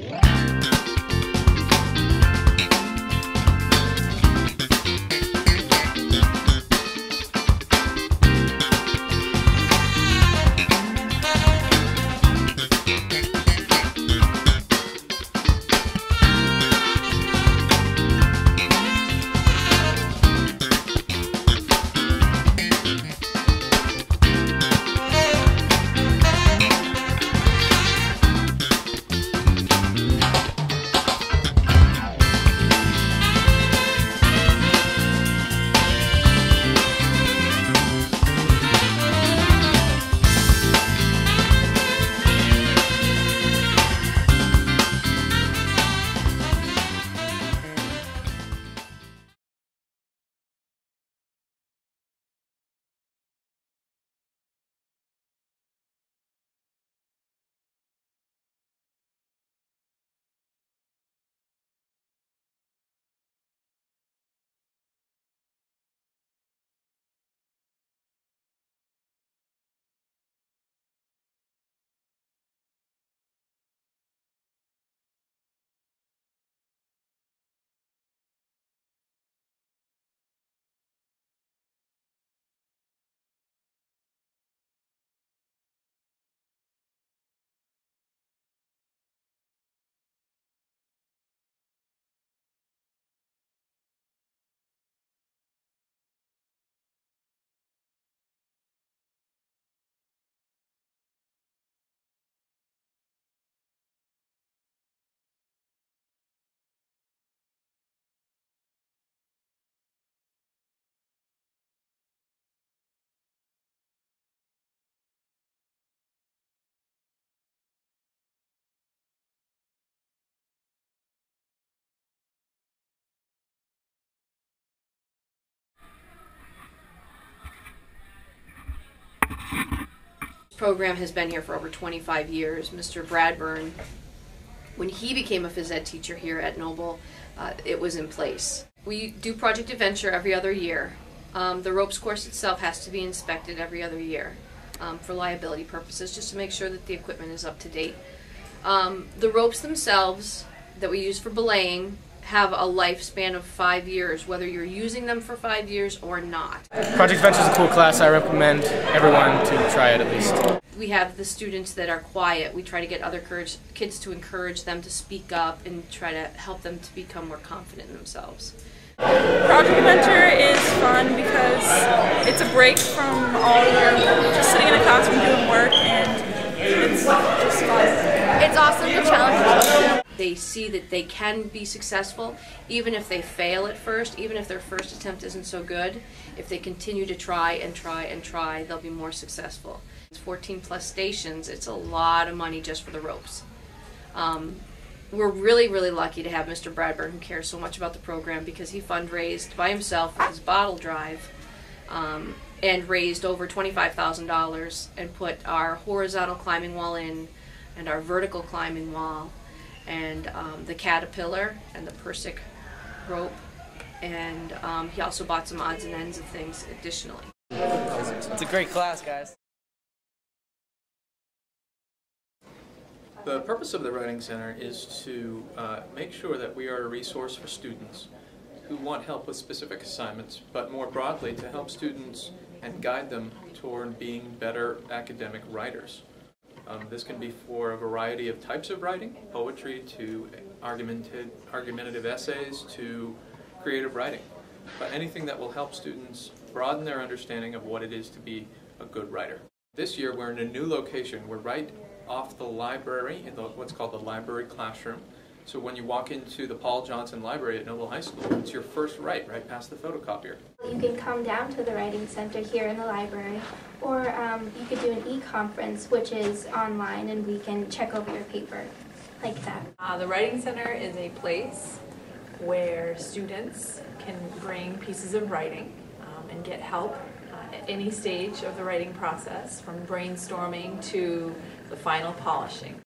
Yeah. Program has been here for over 25 years. Mr. Bradburn, when he became a phys ed teacher here at Noble, uh, it was in place. We do Project Adventure every other year. Um, the ropes course itself has to be inspected every other year um, for liability purposes, just to make sure that the equipment is up to date. Um, the ropes themselves that we use for belaying have a lifespan of five years, whether you're using them for five years or not. Project Adventure is a cool class. I recommend everyone to try it at least. We have the students that are quiet. We try to get other courage, kids to encourage them to speak up and try to help them to become more confident in themselves. Project Adventure is fun because it's a break from all your just sitting in a classroom doing work and it's just fun. It's awesome. to challenge they see that they can be successful, even if they fail at first, even if their first attempt isn't so good. If they continue to try and try and try, they'll be more successful. It's 14 plus stations. It's a lot of money just for the ropes. Um, we're really, really lucky to have Mr. Bradburn, who cares so much about the program, because he fundraised by himself with his bottle drive um, and raised over $25,000 and put our horizontal climbing wall in and our vertical climbing wall and um, the caterpillar and the Prusik rope. And um, he also bought some odds and ends of things additionally. It's a great class, guys. The purpose of the Writing Center is to uh, make sure that we are a resource for students who want help with specific assignments, but more broadly to help students and guide them toward being better academic writers. Um, this can be for a variety of types of writing, poetry to argumentative, argumentative essays to creative writing, but anything that will help students broaden their understanding of what it is to be a good writer. This year we're in a new location. We're right off the library in the, what's called the library classroom. So when you walk into the Paul Johnson Library at Noble High School, it's your first right, right past the photocopier. You can come down to the Writing Center here in the library, or um, you could do an e-conference, which is online, and we can check over your paper like that. Uh, the Writing Center is a place where students can bring pieces of writing um, and get help uh, at any stage of the writing process, from brainstorming to the final polishing.